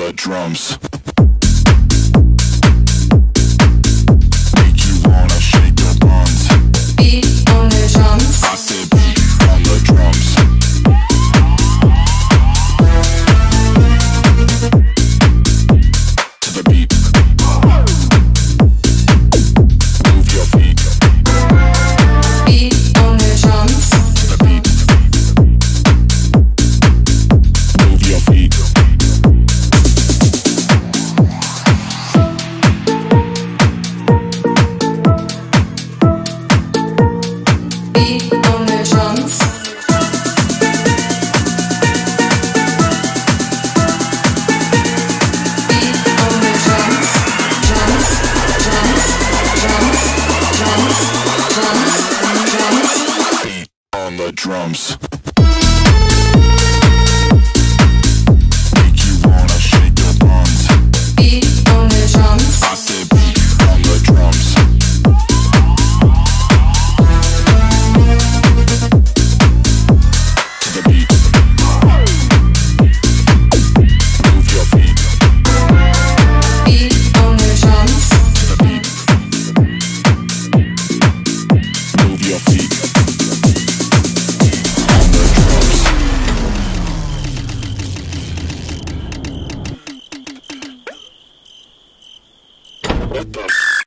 the drums. Drums. What the?